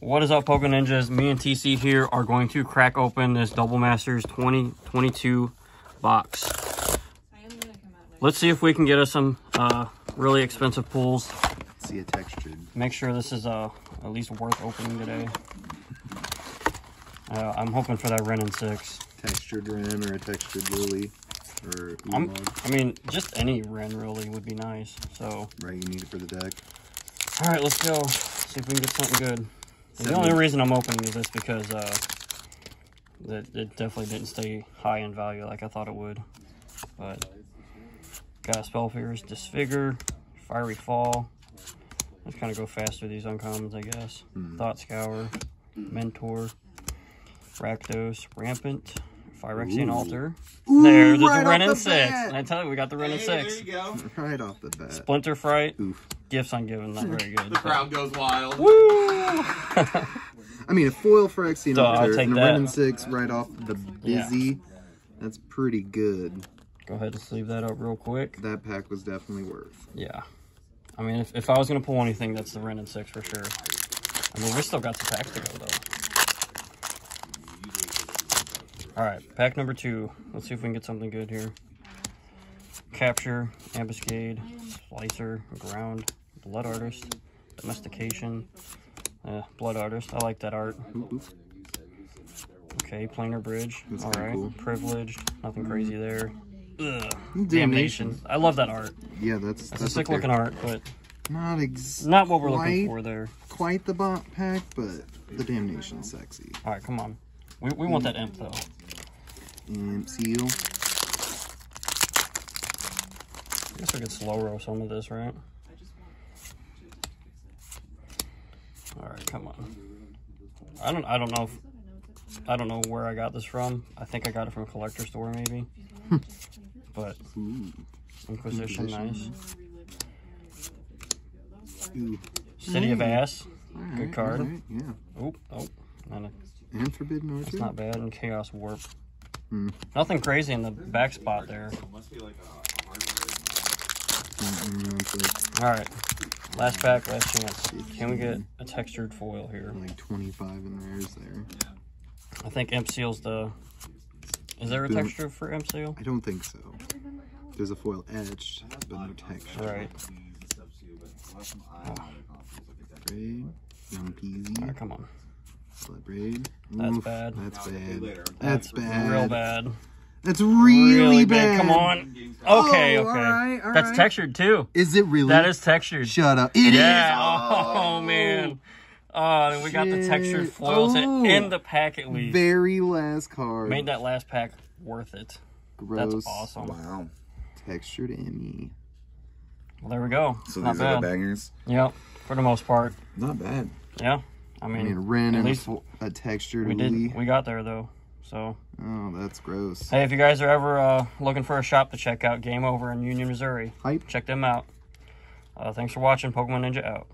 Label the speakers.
Speaker 1: What is up, Pokemon Ninjas? Me and TC here are going to crack open this Double Masters 2022 box. Let's see if we can get us some uh, really expensive pulls.
Speaker 2: See a textured.
Speaker 1: Make sure this is uh, at least worth opening today. Uh, I'm hoping for that Wrenn and 6.
Speaker 2: Textured Wrenn or a textured Lily. Or
Speaker 1: I'm, I mean, just any Wrenn really would be nice. So,
Speaker 2: Right, you need it for the deck.
Speaker 1: all right, let's go. See if we can get something good. The only reason I'm opening is this because uh, it, it definitely didn't stay high in value like I thought it would. But got Spell Pierce, Disfigure, Fiery Fall. Let's kind of go faster these uncommons, I guess. Thought Scour, Mentor, Rakdos, Rampant, Phyrexian
Speaker 2: Ooh.
Speaker 1: Altar.
Speaker 2: Ooh,
Speaker 1: there, there's
Speaker 2: right
Speaker 1: the Wrenn
Speaker 2: off
Speaker 1: and
Speaker 2: the
Speaker 1: 6.
Speaker 2: bat.
Speaker 1: I tell you, we got the Wrenn and 6.
Speaker 3: you go.
Speaker 2: Right off the bat.
Speaker 1: Splinter Fright,
Speaker 2: Oof.
Speaker 1: Gifts Ungiven, not very good.
Speaker 3: The crowd goes wild.
Speaker 1: Woo!
Speaker 2: I mean, a foil for Exian Altar
Speaker 1: take
Speaker 2: and a
Speaker 1: that.
Speaker 2: Wrenn and 6 right off the
Speaker 1: Yeah.
Speaker 2: busy. That's pretty good.
Speaker 1: Go ahead and sleeve that up real quick.
Speaker 2: That pack was definitely worth.
Speaker 1: Yeah. I mean, if, if I was going to pull anything, that's the Wrenn and 6 for sure. I mean, we still got some packs to go, though. Alright, pack number two. Let's see if we can get something good here. Capture, Ambuscade, Slicer, Ground, Blood Artist, Domestication, uh, Blood Artist. I like that art. Okay, Planar Bridge.
Speaker 2: That's
Speaker 1: Alright,
Speaker 2: cool.
Speaker 1: Privileged. Nothing crazy there. Ugh.
Speaker 2: Damnation.
Speaker 1: Damnation. I love that art.
Speaker 2: Yeah, that's
Speaker 1: That's, a sick looking art, but
Speaker 2: Not ex
Speaker 1: not what we're
Speaker 2: quite,
Speaker 1: looking for there.
Speaker 2: Quite the bot pack, but the damnation's sexy.
Speaker 1: All right, come on. We, we want that imp though.
Speaker 2: Imp seal.
Speaker 1: I guess I could slow roll some of this, right? All right, come on. I don't I don't know if I don't know where I got this from. I think I got it from a collector store maybe. but
Speaker 2: Ooh.
Speaker 1: Inquisition, nice.
Speaker 2: Ooh.
Speaker 1: City of Ass.
Speaker 2: good
Speaker 1: card.
Speaker 2: alright, yeah.
Speaker 1: Oh, oh, not a,
Speaker 2: And Forbidden Orchard.
Speaker 1: that's not bad. And Chaos Warp.
Speaker 2: Hmm.
Speaker 1: Nothing crazy in the back spot there.
Speaker 3: Must be like a hard
Speaker 2: Mm, it's like,
Speaker 1: All right, last pack, last chance. Can we get a textured foil here?
Speaker 2: like 25 in rares there.
Speaker 1: I think Imp Seal's the. Is there a texture for Imp Seal?
Speaker 2: I don't think so. There's a foil etched, but no texture.
Speaker 1: Right.
Speaker 2: Braid. Young peasy.
Speaker 1: right, come on.
Speaker 2: Blood braid.
Speaker 1: That's
Speaker 2: Oof,
Speaker 1: bad.
Speaker 2: That's
Speaker 3: Okay,
Speaker 2: bad.
Speaker 3: later.
Speaker 2: That's bad.
Speaker 1: Real bad.
Speaker 2: That's really, bad.
Speaker 1: Come on.
Speaker 2: Oh,
Speaker 1: Okay, okay.
Speaker 2: alright,
Speaker 1: That's
Speaker 2: alright.
Speaker 1: textured too.
Speaker 2: Is it really?
Speaker 1: That is textured.
Speaker 2: Shut up. It is.
Speaker 1: yeah. Oh, man. Oh, then we got the textured
Speaker 2: Shit.
Speaker 1: foils
Speaker 2: Oh.
Speaker 1: in the pack at least.
Speaker 2: Very last card.
Speaker 1: Made that last pack worth it.
Speaker 2: Gross.
Speaker 1: That's awesome.
Speaker 4: Wow.
Speaker 2: Textured Emmy.
Speaker 1: Well, there we go.
Speaker 4: So
Speaker 1: Not
Speaker 4: these are the
Speaker 1: bad.
Speaker 4: bangers.
Speaker 1: Yep, for the most part.
Speaker 4: Not bad.
Speaker 1: Yeah. I
Speaker 2: I
Speaker 1: mean,
Speaker 2: mean,
Speaker 1: Wrenn
Speaker 2: and a,
Speaker 1: least
Speaker 2: fo- a textured
Speaker 1: we did. We got there though. So.
Speaker 2: Oh, that's gross.
Speaker 1: Hey, if you guys are ever uh, looking for a shop to check out, Game Over in Union, Missouri,
Speaker 2: Hype.
Speaker 1: check them out. Uh, thanks for watching. Pokemon Ninja out.